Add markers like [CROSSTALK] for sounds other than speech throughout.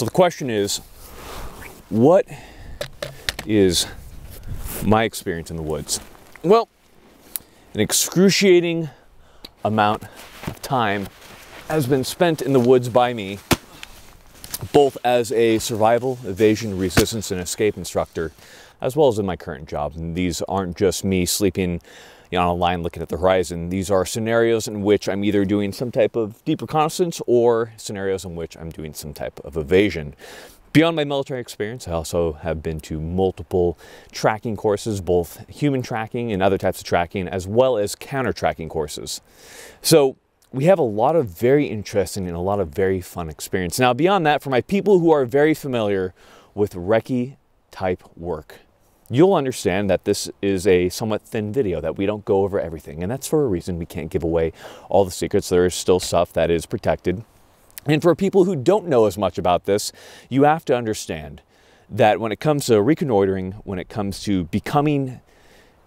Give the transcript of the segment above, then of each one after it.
So the question is, what is my experience in the woods? Well, an excruciating amount of time has been spent in the woods by me, both as a survival, evasion, resistance, and escape instructor, as well as in my current job. And these aren't just me sleeping you know, on a line looking at the horizon. These are scenarios in which I'm either doing some type of deep reconnaissance or scenarios in which I'm doing some type of evasion. Beyond my military experience, I also have been to multiple tracking courses, both human tracking and other types of tracking, as well as counter tracking courses. So we have a lot of very interesting and a lot of very fun experience. Now, beyond that, for my people who are very familiar with Recce type work, you'll understand that this is a somewhat thin video, that we don't go over everything. And that's for a reason. We can't give away all the secrets. There is still stuff that is protected. And for people who don't know as much about this, you have to understand that when it comes to reconnoitering, when it comes to becoming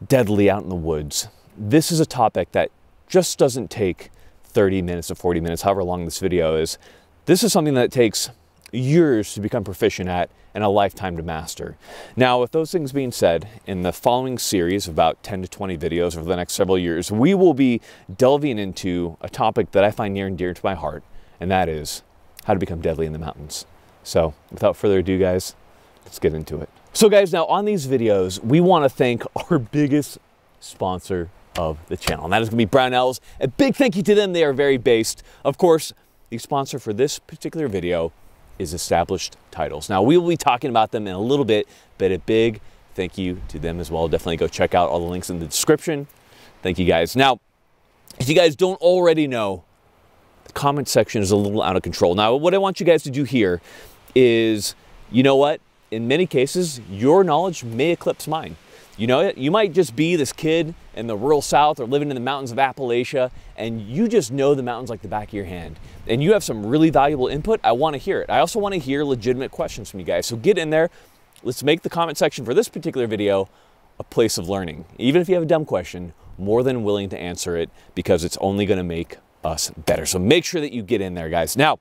deadly out in the woods, this is a topic that just doesn't take 30 minutes or 40 minutes, however long this video is. This is something that takes years to become proficient at and a lifetime to master. Now, with those things being said, in the following series of about 10 to 20 videos over the next several years, we will be delving into a topic that I find near and dear to my heart, and that is how to become deadly in the mountains. So without further ado, guys, let's get into it. So guys, now on these videos, we wanna thank [LAUGHS] our biggest sponsor of the channel, and that is gonna be Brownells. A big thank you to them, they are very based. Of course, the sponsor for this particular video is Established Titles. Now, we will be talking about them in a little bit, but a big thank you to them as well. Definitely go check out all the links in the description. Thank you guys. Now, if you guys don't already know, the comment section is a little out of control. Now, what I want you guys to do here is, you know what? In many cases, your knowledge may eclipse mine. You know, it, you might just be this kid in the rural South or living in the mountains of Appalachia, and you just know the mountains like the back of your hand. And you have some really valuable input. I want to hear it. I also want to hear legitimate questions from you guys. So get in there. Let's make the comment section for this particular video a place of learning. Even if you have a dumb question, more than willing to answer it because it's only going to make us better. So make sure that you get in there, guys. Now,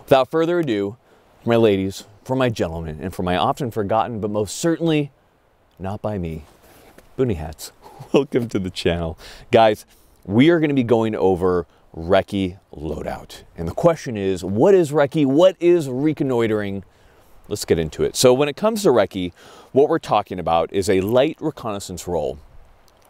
without further ado, for my ladies, for my gentlemen, and for my often forgotten, but most certainly not by me, Boonie Hats. [LAUGHS] Welcome to the channel. Guys, we are going to be going over recce loadout. And the question is, what is recce? What is reconnoitering? Let's get into it. So when it comes to recce, what we're talking about is a light reconnaissance role.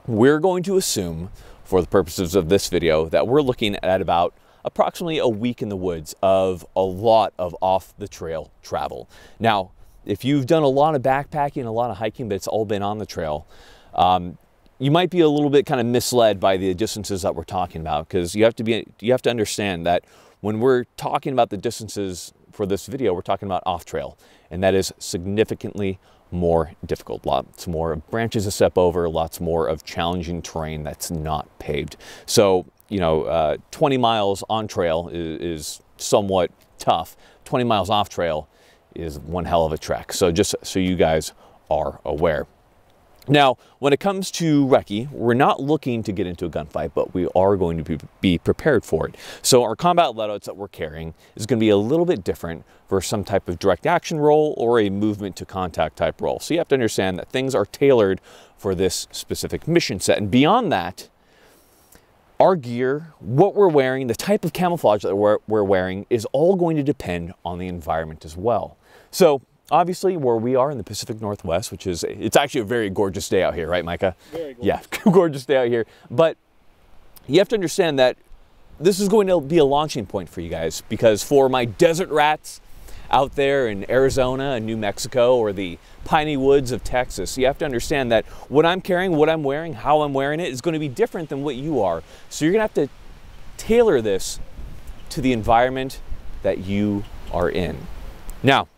We're going to assume, for the purposes of this video, that we're looking at about approximately a week in the woods of a lot of off the trail travel. Now, if you've done a lot of backpacking, a lot of hiking, but it's all been on the trail, um, you might be a little bit kind of misled by the distances that we're talking about because you have to be you have to understand that when we're talking about the distances for this video, we're talking about off trail, and that is significantly more difficult. Lots more branches to step over, lots more of challenging terrain that's not paved. So, you know, uh, 20 miles on trail is, is somewhat tough. 20 miles off trail is one hell of a trek. So just so you guys are aware. Now, when it comes to recce, we're not looking to get into a gunfight, but we are going to be prepared for it. So our combat loadouts that we're carrying is going to be a little bit different for some type of direct action role or a movement to contact type role. So you have to understand that things are tailored for this specific mission set. And beyond that, our gear, what we're wearing, the type of camouflage that we're, we're wearing is all going to depend on the environment as well. So obviously where we are in the Pacific Northwest, which is, it's actually a very gorgeous day out here, right, Micah? Very gorgeous. Yeah, [LAUGHS] gorgeous day out here. But you have to understand that this is going to be a launching point for you guys because for my desert rats out there in Arizona and New Mexico or the piney woods of Texas, you have to understand that what I'm carrying, what I'm wearing, how I'm wearing it is going to be different than what you are. So you're going to have to tailor this to the environment that you are in. Now,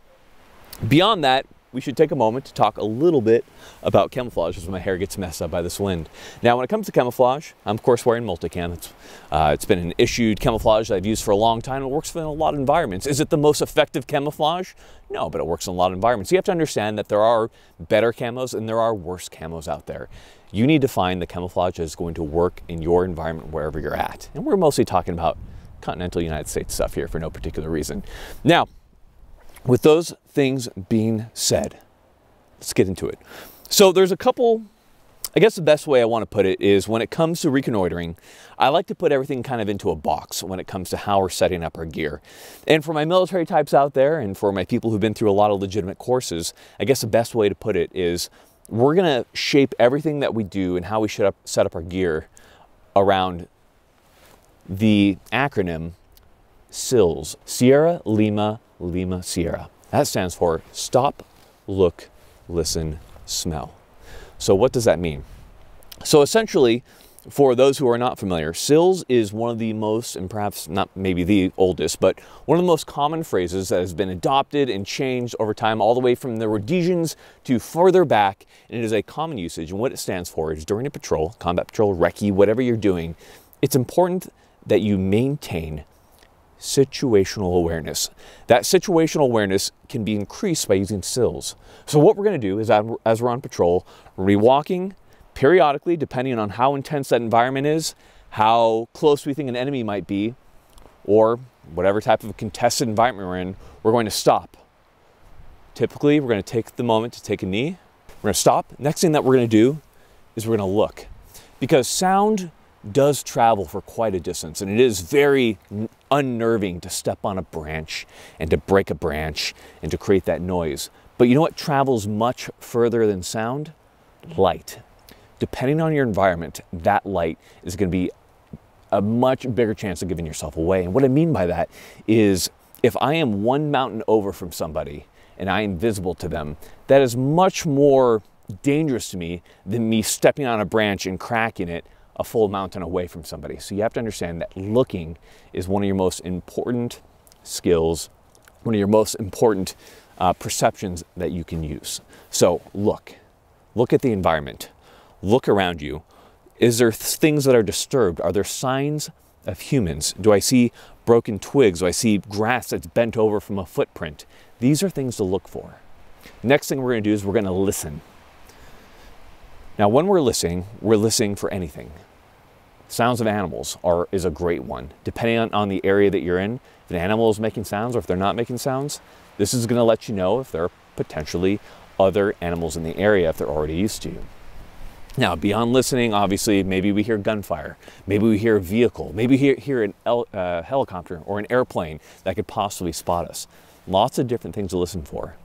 Beyond that, we should take a moment to talk a little bit about camouflage as my hair gets messed up by this wind. Now, when it comes to camouflage, I'm of course wearing multicam. It's, uh, it's been an issued camouflage that I've used for a long time. It works in a lot of environments. Is it the most effective camouflage? No, but it works in a lot of environments. You have to understand that there are better camos and there are worse camos out there. You need to find the camouflage that is going to work in your environment wherever you're at. And we're mostly talking about continental United States stuff here for no particular reason. Now, with those things being said, let's get into it. So there's a couple I guess the best way I want to put it is when it comes to reconnoitering, I like to put everything kind of into a box when it comes to how we're setting up our gear. And for my military types out there and for my people who've been through a lot of legitimate courses, I guess the best way to put it is we're going to shape everything that we do and how we should up, set up our gear around the acronym SILS, Sierra Lima Lima Sierra. That stands for Stop, Look, Listen, Smell. So what does that mean? So essentially, for those who are not familiar, SILS is one of the most, and perhaps not maybe the oldest, but one of the most common phrases that has been adopted and changed over time, all the way from the Rhodesians to further back, and it is a common usage. And what it stands for is during a patrol, combat patrol, recce, whatever you're doing, it's important that you maintain situational awareness. That situational awareness can be increased by using SILS. So what we're going to do is as we're on patrol, we're walking periodically, depending on how intense that environment is, how close we think an enemy might be, or whatever type of contested environment we're in, we're going to stop. Typically, we're going to take the moment to take a knee. We're going to stop. Next thing that we're going to do is we're going to look. Because sound does travel for quite a distance and it is very unnerving to step on a branch and to break a branch and to create that noise. But you know what travels much further than sound? Light. Depending on your environment, that light is going to be a much bigger chance of giving yourself away. And what I mean by that is if I am one mountain over from somebody and I am visible to them, that is much more dangerous to me than me stepping on a branch and cracking it a full mountain away from somebody. So you have to understand that looking is one of your most important skills, one of your most important uh, perceptions that you can use. So look, look at the environment, look around you. Is there things that are disturbed? Are there signs of humans? Do I see broken twigs? Do I see grass that's bent over from a footprint? These are things to look for. Next thing we're going to do is we're going to listen. Now, when we're listening, we're listening for anything. Sounds of animals are, is a great one. Depending on, on the area that you're in, if an animal is making sounds or if they're not making sounds, this is gonna let you know if there are potentially other animals in the area if they're already used to you. Now, beyond listening, obviously, maybe we hear gunfire, maybe we hear a vehicle, maybe we hear, hear an uh, helicopter or an airplane that could possibly spot us. Lots of different things to listen for.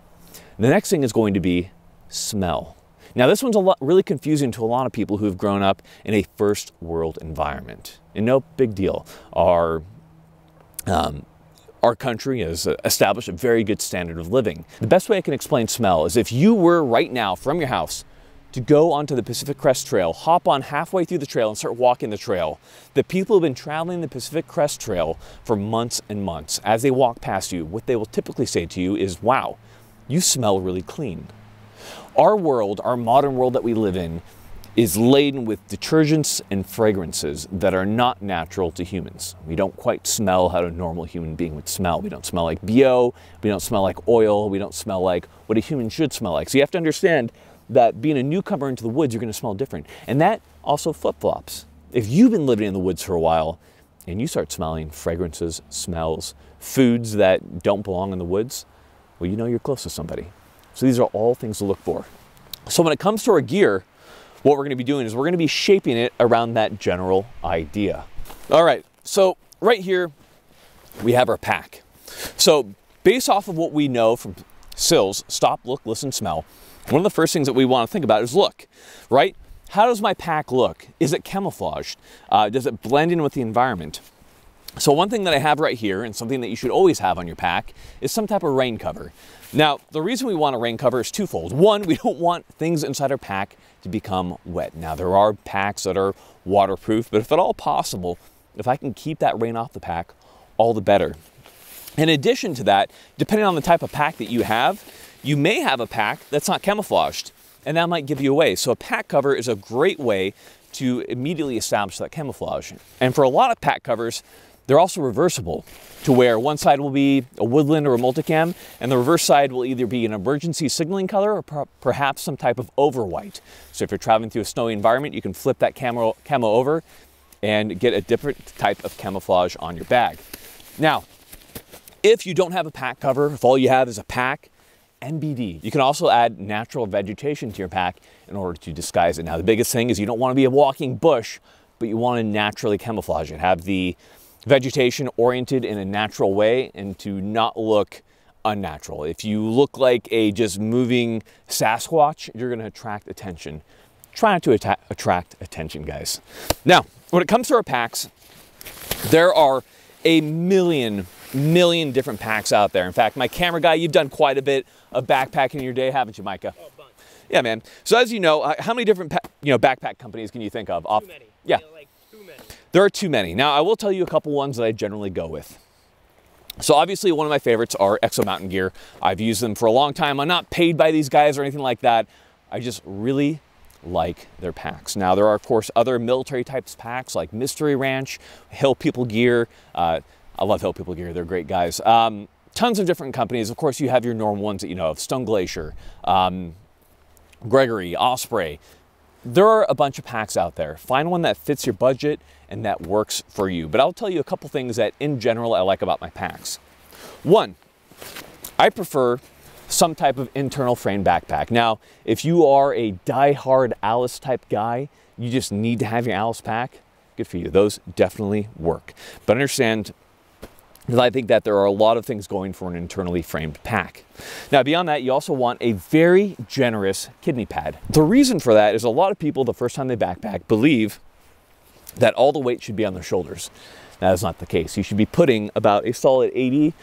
The next thing is going to be smell. Now, this one's a lot, really confusing to a lot of people who've grown up in a first world environment. And no big deal. Our, um, our country has established a very good standard of living. The best way I can explain smell is if you were right now from your house to go onto the Pacific Crest Trail, hop on halfway through the trail and start walking the trail. The people who have been traveling the Pacific Crest Trail for months and months, as they walk past you, what they will typically say to you is, wow, you smell really clean. Our world, our modern world that we live in, is laden with detergents and fragrances that are not natural to humans. We don't quite smell how a normal human being would smell. We don't smell like BO, we don't smell like oil, we don't smell like what a human should smell like. So you have to understand that being a newcomer into the woods, you're gonna smell different. And that also flip-flops. If you've been living in the woods for a while and you start smelling fragrances, smells, foods that don't belong in the woods, well, you know you're close to somebody. So these are all things to look for. So when it comes to our gear, what we're gonna be doing is we're gonna be shaping it around that general idea. All right, so right here, we have our pack. So based off of what we know from SILS, stop, look, listen, smell, one of the first things that we wanna think about is look, right? How does my pack look? Is it camouflaged? Uh, does it blend in with the environment? So one thing that I have right here, and something that you should always have on your pack, is some type of rain cover. Now, the reason we want a rain cover is twofold. One, we [LAUGHS] don't want things inside our pack to become wet. Now, there are packs that are waterproof, but if at all possible, if I can keep that rain off the pack, all the better. In addition to that, depending on the type of pack that you have, you may have a pack that's not camouflaged, and that might give you away. So a pack cover is a great way to immediately establish that camouflage. And for a lot of pack covers, they're also reversible to where one side will be a woodland or a multicam and the reverse side will either be an emergency signaling color or per perhaps some type of over white. So if you're traveling through a snowy environment, you can flip that camo, camo over and get a different type of camouflage on your bag. Now, If you don't have a pack cover, if all you have is a pack, NBD. You can also add natural vegetation to your pack in order to disguise it. Now, the biggest thing is you don't want to be a walking bush, but you want to naturally camouflage it. Have the vegetation oriented in a natural way and to not look unnatural. If you look like a just moving Sasquatch, you're going to attract attention. Try not to attract attention, guys. Now, when it comes to our packs, there are a million, million different packs out there. In fact, my camera guy, you've done quite a bit of backpacking in your day, haven't you, Micah? Oh, bunch. Yeah, man. So as you know, uh, how many different you know backpack companies can you think of? Off, too many. Yeah. There are too many. Now, I will tell you a couple ones that I generally go with. So obviously one of my favorites are Exo Mountain Gear. I've used them for a long time. I'm not paid by these guys or anything like that. I just really like their packs. Now there are of course other military types packs like Mystery Ranch, Hill People Gear. Uh, I love Hill People Gear, they're great guys. Um, tons of different companies. Of course you have your normal ones that you know of, Stone Glacier, um, Gregory, Osprey. There are a bunch of packs out there. Find one that fits your budget and that works for you. But I'll tell you a couple things that in general I like about my packs. One, I prefer some type of internal frame backpack. Now, if you are a die-hard Alice type guy, you just need to have your Alice pack, good for you. Those definitely work. But understand because I think that there are a lot of things going for an internally framed pack. Now, beyond that, you also want a very generous kidney pad. The reason for that is a lot of people, the first time they backpack, believe that all the weight should be on their shoulders. That is not the case. You should be putting about a solid 80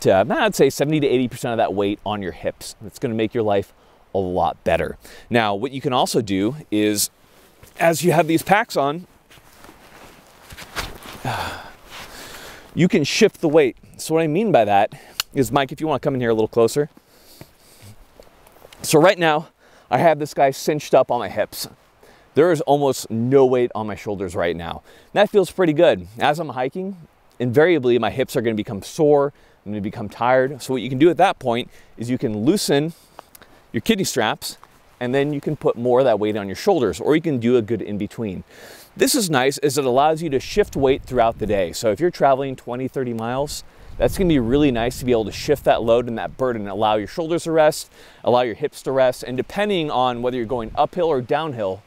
to, uh, I'd say 70 to 80% of that weight on your hips. It's gonna make your life a lot better. Now, what you can also do is, as you have these packs on, you can shift the weight. So what I mean by that is, Mike, if you want to come in here a little closer. So right now, I have this guy cinched up on my hips. There is almost no weight on my shoulders right now. That feels pretty good. As I'm hiking, invariably my hips are gonna become sore, I'm gonna become tired. So what you can do at that point is you can loosen your kidney straps and then you can put more of that weight on your shoulders or you can do a good in between. This is nice as it allows you to shift weight throughout the day. So if you're traveling 20, 30 miles, that's gonna be really nice to be able to shift that load and that burden, allow your shoulders to rest, allow your hips to rest, and depending on whether you're going uphill or downhill,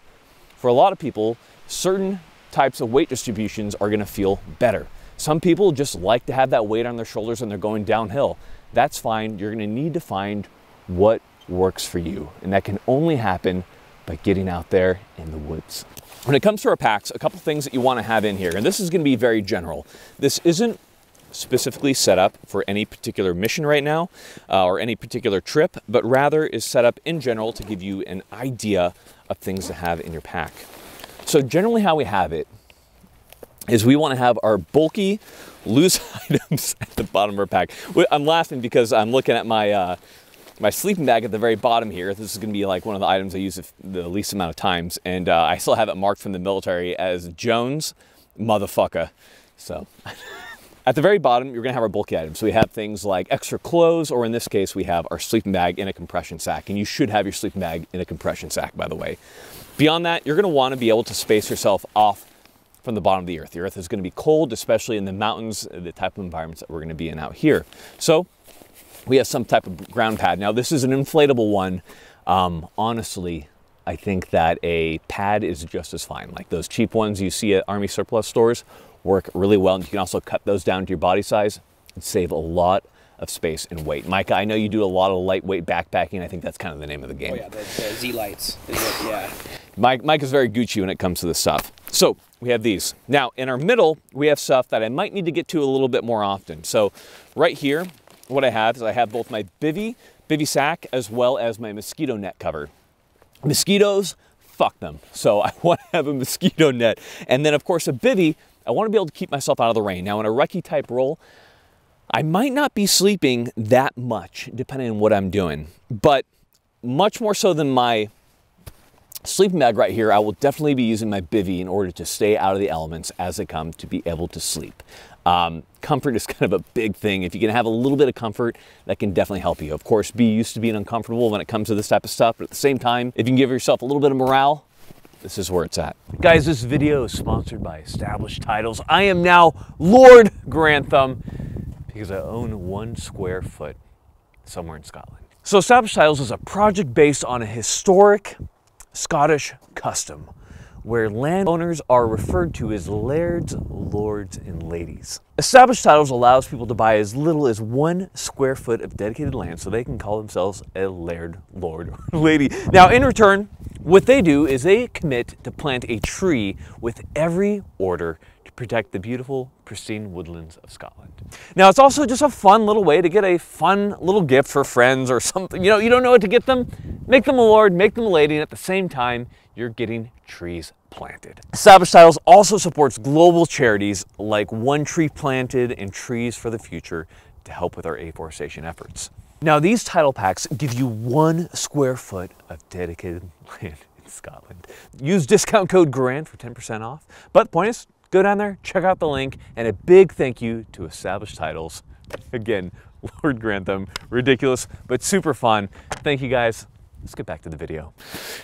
for a lot of people, certain types of weight distributions are gonna feel better. Some people just like to have that weight on their shoulders when they're going downhill. That's fine. You're gonna need to find what works for you. And that can only happen by getting out there in the woods. When it comes to our packs, a couple things that you want to have in here, and this is going to be very general. This isn't specifically set up for any particular mission right now uh, or any particular trip, but rather is set up in general to give you an idea of things to have in your pack. So generally how we have it is we want to have our bulky, loose [LAUGHS] items at the bottom of our pack. I'm laughing because I'm looking at my uh, my sleeping bag at the very bottom here. This is going to be like one of the items I use the least amount of times. And uh, I still have it marked from the military as Jones motherfucker. So [LAUGHS] at the very bottom, you're going to have our bulky items. So we have things like extra clothes, or in this case, we have our sleeping bag in a compression sack. And you should have your sleeping bag in a compression sack, by the way. Beyond that, you're going to want to be able to space yourself off from the bottom of the earth. The earth is going to be cold, especially in the mountains, the type of environments that we're going to be in out here. So we have some type of ground pad. Now this is an inflatable one. Um, honestly, I think that a pad is just as fine. Like those cheap ones you see at Army surplus stores work really well. And you can also cut those down to your body size and save a lot of space and weight. Micah, I know you do a lot of lightweight backpacking. I think that's kind of the name of the game. Oh yeah, the, the Z-Lites. Yeah. Mike, Mike is very Gucci when it comes to this stuff. So we have these. Now in our middle, we have stuff that I might need to get to a little bit more often. So right here, what I have is I have both my bivy, bivy sack, as well as my mosquito net cover. Mosquitoes, fuck them. So [LAUGHS] I want to have a mosquito net. And then of course a bivy, I want to be able to keep myself out of the rain. Now in a recce type role, I might not be sleeping that much depending on what I'm doing, but much more so than my sleeping bag right here, I will definitely be using my bivy in order to stay out of the elements as they come to be able to sleep. Um, comfort is [LAUGHS] kind of a big thing. If you can have a little bit of comfort, that can definitely help you. Of course, be used to being uncomfortable when it comes to this type of stuff, but at the same time, if you can give yourself a little bit of morale, this is where it's at. Guys, this video is sponsored by Established Titles. I am now Lord Grantham because I own one square foot somewhere in Scotland. So Established Titles is a project based on a historic Scottish custom where landowners are referred to as lairds, lords, and ladies. Established titles allows people to buy as little as one square foot of dedicated land so they can call themselves a laird, lord, or [LAUGHS] lady. Now, in return, what they do is they commit to plant a tree with every order to protect the beautiful, pristine woodlands of Scotland. Now, it's also just a fun little way to get a fun little gift for friends or something. You know, you don't know what to get them? Make them a lord, make them a lady, and at the same time, you're getting trees planted. Established Titles also supports global charities like One Tree Planted and Trees for the Future to help with our afforestation efforts. Now, these title packs give you one square foot of dedicated [LAUGHS] land in Scotland. Use discount code GRANT for 10% off. But the point is, go down there, check out the link, and a big thank you to Established Titles. [LAUGHS] Again, [LAUGHS] Lord Grantham, ridiculous, but super fun. Thank you guys. Let's get back to the video.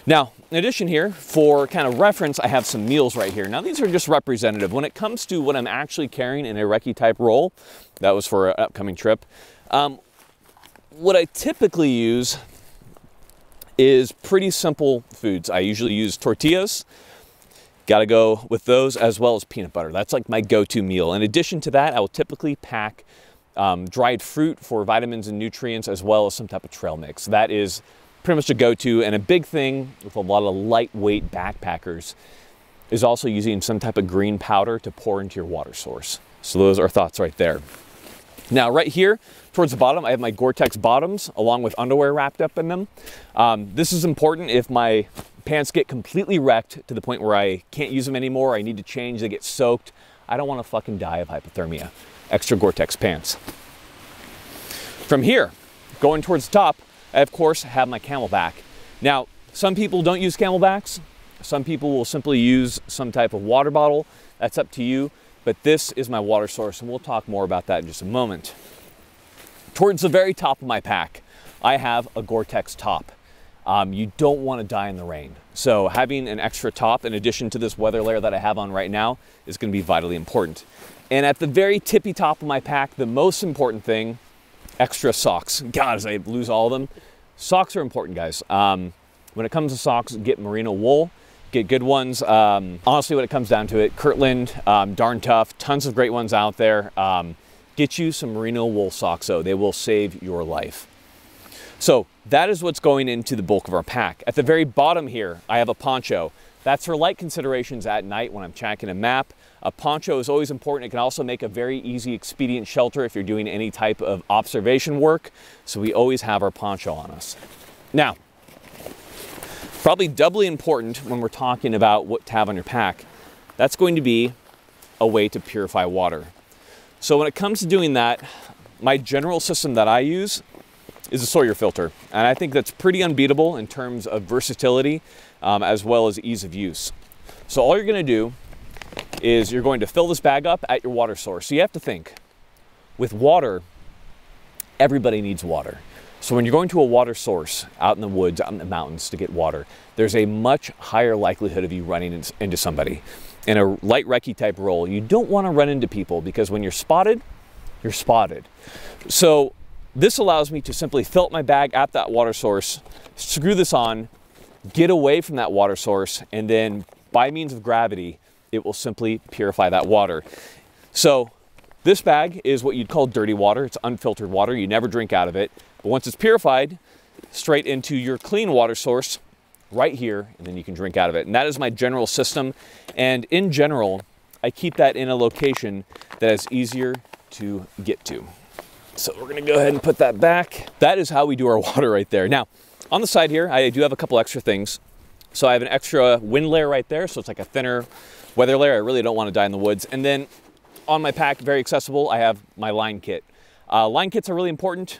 Now, in addition here, for kind of reference, I have some meals right here. Now, these are just representative. When it comes to what I'm actually carrying in a recce type roll, that was for an upcoming trip, um, what I typically use is pretty simple foods. I usually use tortillas, got to go with those as well as peanut butter. That's like my go-to meal. In addition to that, I will typically pack um, dried fruit for vitamins and nutrients as well as some type of trail mix. That is pretty much a go-to and a big thing with a lot of lightweight backpackers is also using some type of green powder to pour into your water source. So those are thoughts right there. Now right here towards the bottom, I have my Gore-Tex bottoms along with underwear wrapped up in them. Um, this is important if my pants get completely wrecked to the point where I can't use them anymore, I need to change, they get soaked. I don't wanna fucking die of hypothermia. Extra Gore-Tex pants. From here, going towards the top, I, of course, have my CamelBak. Now, some people don't use CamelBaks. Some people will simply use some type of water bottle. That's up to you. But this is my water source, and we'll talk more about that in just a moment. Towards the very top of my pack, I have a Gore-Tex top. Um, you don't want to die in the rain. So having an extra top in addition to this weather layer that I have on right now is going to be vitally important. And at the very tippy top of my pack, the most important thing extra socks. [LAUGHS] God, as I lose all of them. Socks are important, guys. Um, when it comes to socks, get merino wool, get good ones. Um, honestly, when it comes down to it, Kirkland, um, darn tough, tons of great ones out there. Um, get you some merino wool socks, though. They will save your life. So that is what's going into the bulk of our pack. At the very bottom here, I have a poncho. That's for light considerations at night when I'm checking a map. A poncho is always important. It can also make a very easy, expedient shelter if you're doing any type of observation work. So we always have our poncho on us. Now, probably doubly important when we're talking about what to have on your pack, that's going to be a way to purify water. So when it comes to doing that, my general system that I use is a Sawyer filter. And I think that's pretty unbeatable in terms of versatility um, as well as ease of use. So all you're gonna do is you're going to fill this bag up at your water source. So you have to think, with water, everybody needs water. So when you're going to a water source out in the woods, out in the mountains to get water, there's a much higher likelihood of you running into somebody. In a light recce type role, you don't want to run into people because when you're spotted, you're spotted. So this allows me to simply fill up my bag at that water source, screw this on, get away from that water source, and then by means of gravity, it will simply purify that water. So this bag is what you'd call dirty water. It's unfiltered water. You never drink out of it. But once it's purified, straight into your clean water source right here, and then you can drink out of it. And that is my general system. And in general, I keep that in a location that is easier to get to. So we're gonna go ahead and put that back. That is how we do our [LAUGHS] water right there. Now, on the side here, I do have a couple extra things. So I have an extra wind layer right there, so it's like a thinner weather layer. I really don't want to die in the woods. And then on my pack, very accessible, I have my line kit. Uh, line kits are really important.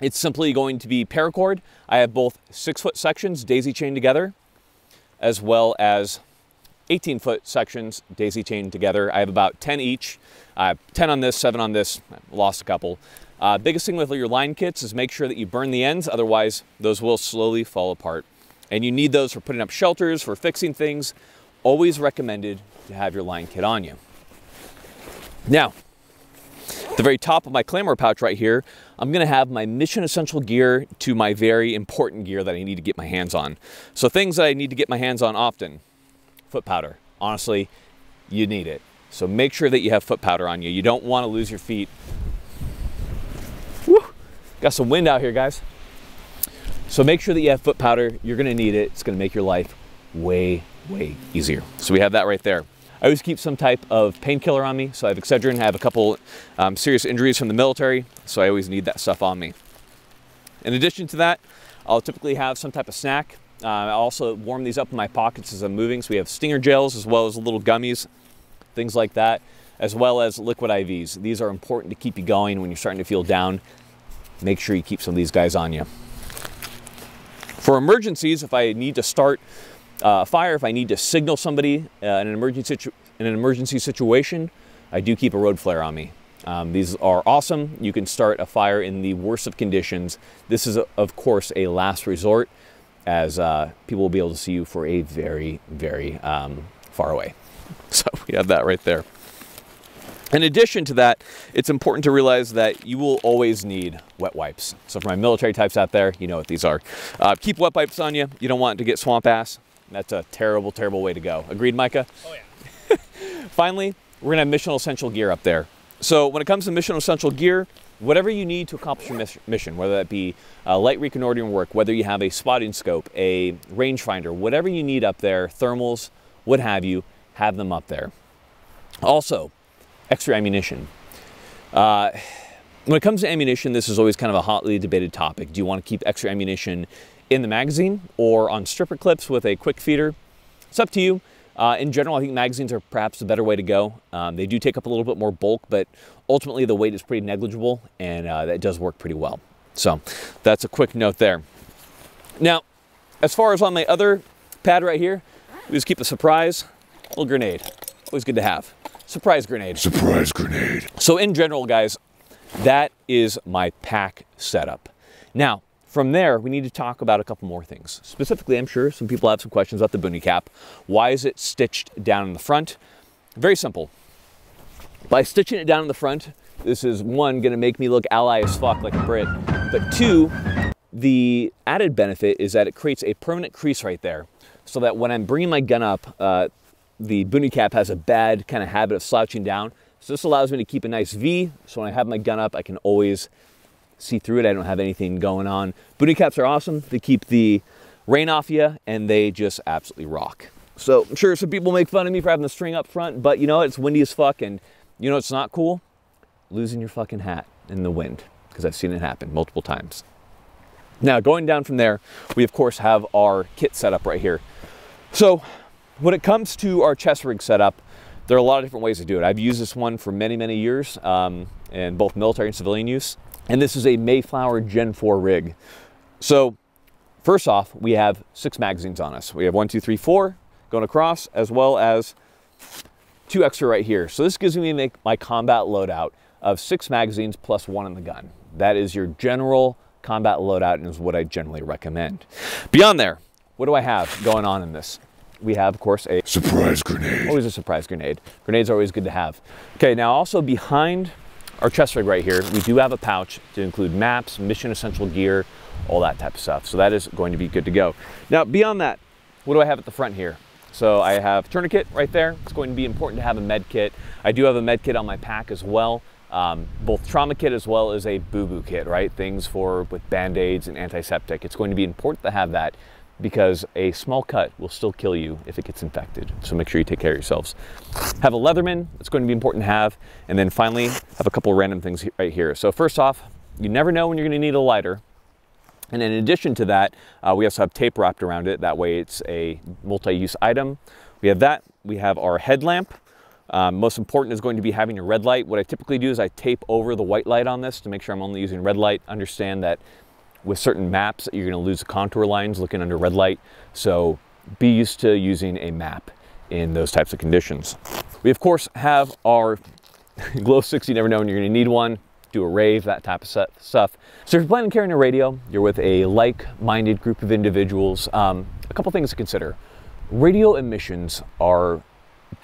It's simply going to be paracord. I have both six foot sections daisy chained together, as well as 18 foot sections daisy chained together. I have about 10 each. Uh, 10 on this, seven on this, I lost a couple. Uh, biggest thing with your line kits is make sure that you burn the ends, otherwise those will slowly fall apart. And you need those for putting up shelters, for fixing things, always recommended to have your line kit on you. Now, At the very top of my clamor pouch right here, I'm gonna have my mission essential gear to my very important gear that I need to get my hands on. So things that I need to get my hands on often, foot powder. Honestly, you need it. So make sure that you have foot powder on you. You don't wanna lose your feet. Got some wind out here, guys. So make sure that you have foot powder. You're gonna need it. It's gonna make your life way, way easier. So we have that right there. I always keep some type of painkiller on me. So I have Excedrin, I have a couple um, serious injuries from the military, so I always need that stuff on me. In addition to that, I'll typically have some type of snack. Uh, I also warm these up in my pockets as I'm moving. So we have stinger gels as well as little gummies, things like that, as well as liquid IVs. These are important to keep you going when you're starting to feel down. Make sure you keep some of these guys on you. For emergencies, if I need to start a fire, if I need to signal somebody uh, in, an emergency in an emergency situation, I do keep a road flare on me. Um, these are awesome. You can start a fire in the worst of conditions. This is, of course, a last resort as uh, people will be able to see you for a very, very um, far away. [LAUGHS] So we have that right there. In addition to that, it's important to realize that you will always need wet wipes. So for my military types out there, you know what these are. Uh, keep wet wipes on you. You don't want to get swamp ass. That's a terrible, terrible way to go. Agreed, Micah? Oh yeah. [LAUGHS] Finally, we're gonna have mission essential gear up there. So when it comes to mission essential gear, whatever you need to accomplish your mission, whether that be uh, light reconnoitering work, whether you have a spotting scope, a rangefinder, whatever you need up there, thermals, what have you, have them up there. Also, extra ammunition. Uh, when it comes to ammunition, this is always kind of a hotly debated topic. Do you want to keep extra ammunition in the magazine or on stripper clips with a quick feeder? It's up to you. Uh, in general, I think magazines are perhaps the better way to go. Um, they do take up a little bit more bulk, but ultimately the weight is pretty negligible and uh, that does work pretty well. So that's a quick note there. Now, as far as on my other pad right here, we just keep a surprise, little grenade. Always good to have. Surprise grenade. Surprise grenade. So in general, guys, that is my pack setup. Now, from there, we need to talk about a couple more things. Specifically, I'm sure some people have some questions about the boonie cap. Why is it stitched down in the front? Very simple. By stitching it down in the front, this is one, gonna make me look ally as fuck like a Brit, but two, the added benefit is that it creates a permanent crease right there so that when I'm bringing my gun up, uh, the boonie cap has a bad kind of habit of slouching down. So this allows me to keep a nice V. So when I have my gun up, I can always see through it. I don't have anything going on. Boonie caps are awesome. They keep the rain off you and they just absolutely rock. So I'm sure some people make fun of me for having the string up front, but you know, it's windy as fuck and you know it's not cool? Losing your fucking hat in the wind because I've seen it happen multiple times. Now going down from there, we of course have our kit set up right here. So when it comes to our chest rig setup, there are a lot of different ways to do it. I've used this one for many, many years um, in both military and civilian use. And this is a Mayflower Gen 4 rig. So first off, we have six magazines on us. We have one, two, three, four going across, as well as two extra right here. So this gives me my combat loadout of six magazines plus one in the gun. That is your general combat loadout and is what I generally recommend. Beyond there, what do I have going on in this? We have, of course, a Surprise grenade. always a surprise grenade. Grenades are always good to have. Okay, now also behind our chest rig right here, we do have a pouch to include maps, mission essential gear, all that type of stuff. So that is going to be good to go. Now, beyond that, what do I have at the front here? So I have tourniquet right there. It's going to be important to have a med kit. I do have a med kit on my pack as well. Um, both trauma kit as well as a boo-boo kit, right? Things for with band-aids and antiseptic. It's going to be important to have that because a small cut will still kill you if it gets infected. So make sure you take care of yourselves. Have a Leatherman, it's going to be important to have. And then finally, have a couple random things right here. So first off, you never know when you're gonna need a lighter. And in addition to that, uh, we also have tape wrapped around it. That way it's a multi-use item. We have that, we have our headlamp. Um, most important is going to be having your red light. What I typically do is I tape over the white light on this to make sure I'm only using red light. Understand that with certain maps, you're gonna lose the contour lines looking under red light. So be used to using a map in those types of conditions. We of course have our [LAUGHS] glow sticks. You never know when you're gonna need one. Do a rave, that type of stuff. So if you're planning on carrying a radio, you're with a like-minded group of individuals, um, a couple things to consider. Radio emissions are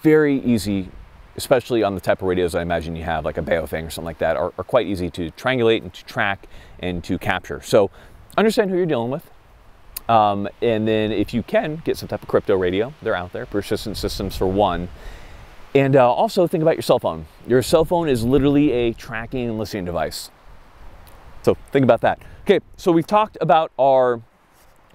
very easy especially on the type of radios I imagine you have, like a Baofeng or something like that, are, are quite easy to triangulate and to track and to capture. So understand who you're dealing with. Um, and then if you can, get some type of crypto radio. They're out there, persistent systems for one. And uh, also think about your cell phone. Your cell phone is literally a tracking and listening device. So think about that. Okay, so we've talked about our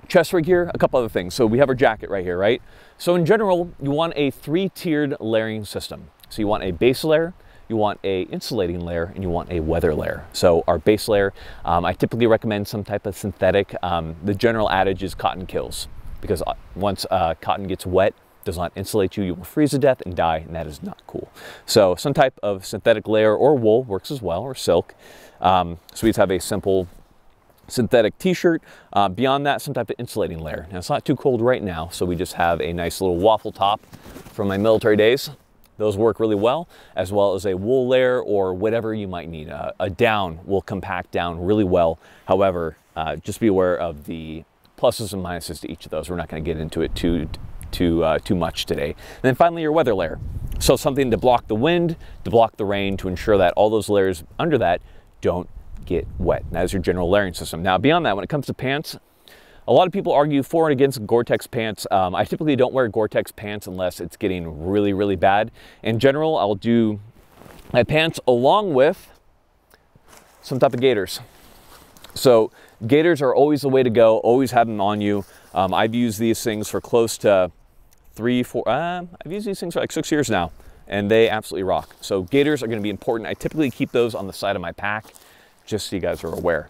chest rig here, a couple other things. So we have our jacket right here, right? So in general, you want a three-tiered layering system. So you want a base layer, you want a insulating layer, and you want a weather layer. So our base layer, um, I typically recommend some type of synthetic. Um, the general adage is cotton kills because uh, once uh, cotton gets wet, does not insulate you, you will freeze to death and die, and that is not cool. So some type of synthetic layer or wool works as well, or silk. Um, so we just have a simple synthetic t-shirt. Uh, beyond that, some type of insulating layer. Now it's not too cold right now, so we just have a nice little waffle top from my military days. Those work really well, as well as a wool layer or whatever you might need. A down will compact down really well. However, uh, just be aware of the pluses and minuses to each of those. We're not going to get into it too too uh, too much today. And then finally, your weather layer. So something to block the wind, to block the rain, to ensure that all those layers under that don't get wet. And that is your general layering system. Now, beyond that, when it comes to pants, a lot of people argue for and against Gore-Tex pants. Um, I typically don't wear Gore-Tex pants unless it's getting really, really bad. In general, I'll do my pants along with some type of gaiters. So gaiters are always the way to go, always have them on you. Um, I've used these things for close to three, four, uh, I've used these things for like six years now and they absolutely rock. So gaiters are gonna be important. I typically keep those on the side of my pack just so you guys are aware.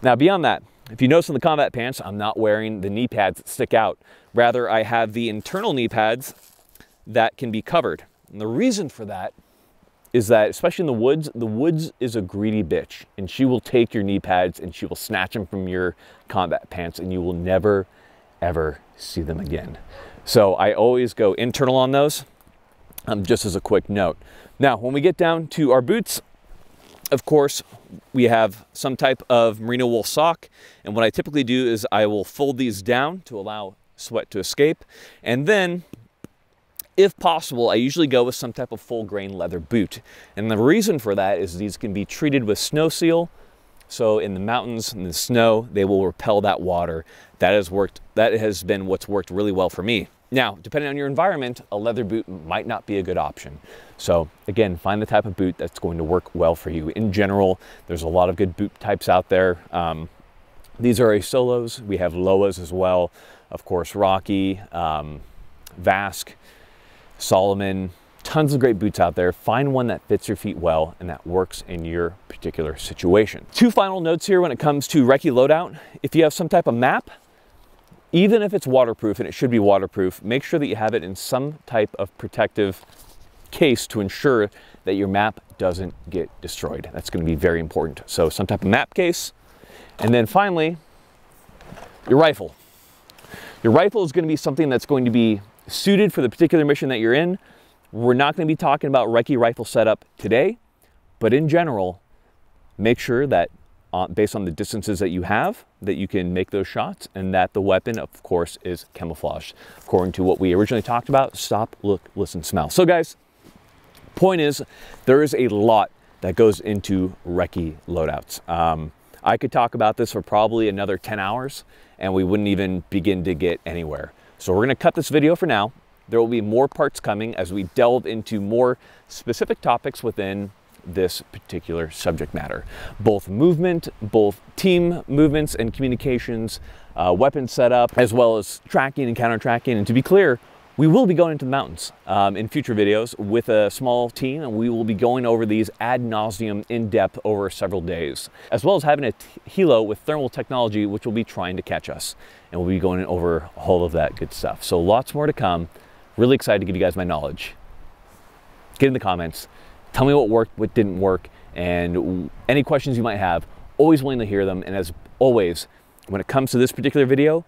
Now beyond that, if you notice in the combat pants, I'm not wearing the knee pads that stick out. Rather, I have the internal knee pads that can be covered. And the reason for that is that, especially in the woods, the woods is a greedy bitch and she will take your knee pads and she will snatch them from your combat pants and you will never, ever see them again. So I always go internal on those, um, just as a quick note. Now, when we get down to our boots, of course, we have some type of merino wool sock. And what I typically do is I will fold these down to allow sweat to escape. And then, if possible, I usually go with some type of full grain leather boot. And the reason for that is these can be treated with Sno-Seal. So in the mountains, in the snow, they will repel that water. That has worked, that has been what's worked really well for me. Now, depending on your environment, a leather boot might not be a good option. So again, find the type of boot that's going to work well for you. In general, there's a lot of good boot types out there. Um, these are Asolos. We have Lowas as well. Of course, Rocky, um, Vasque, Salomon, tons of great boots out there. Find one that fits your feet well and that works in your particular situation. Two final notes here when it comes to Recce loadout. If you have some type of map, even if it's waterproof, and it should be waterproof, make sure that you have it in some type of protective case to ensure that your map doesn't get destroyed. That's gonna be very important. So some type of map case. And then finally, your rifle. Your rifle is gonna be something that's going to be suited for the particular mission that you're in. We're not gonna be talking about Recce rifle setup today, but in general, make sure that uh, based on the distances that you have, that you can make those shots and that the weapon, of course, is camouflaged. According to what we originally talked about, stop, look, listen, smell. So guys, point is, there is a lot that goes into Recce loadouts. Um, I could talk about this for probably another 10 hours and we wouldn't even begin to get anywhere. So we're gonna cut this video for now. There will be more parts coming as we delve into more specific topics within this particular subject matter. Both movement, both team movements and communications, uh, weapon setup, as well as tracking and counter tracking. And to be clear, we will be going into the mountains um, in future videos with a small team, and we will be going over these ad nauseum in depth over several days, as well as having a helo with thermal technology, which will be trying to catch us. And we'll be going over all of that good stuff. So lots more to come. Really excited to give you guys my knowledge. Get in the comments. Tell me what worked, what didn't work, and any questions you might have, always willing to hear them. And as always, when it comes to this particular video,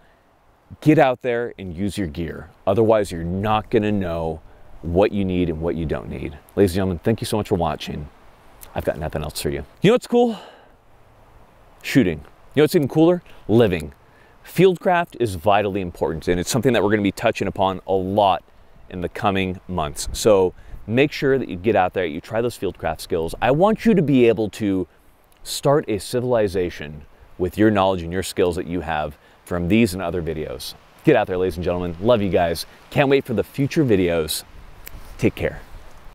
get out there and use your gear. Otherwise, you're not gonna know what you need and what you don't need. Ladies and gentlemen, thank you so much for watching. I've got nothing else for you. You know what's cool? Shooting. You know what's even cooler? Living. Fieldcraft is vitally important, and it's something that we're gonna be touching upon a lot in the coming months. So make sure that you get out there, you try those fieldcraft skills. I want you to be able to start a civilization with your knowledge and your skills that you have from these and other videos. Get out there, ladies and gentlemen. Love you guys. Can't wait for the future videos. Take care.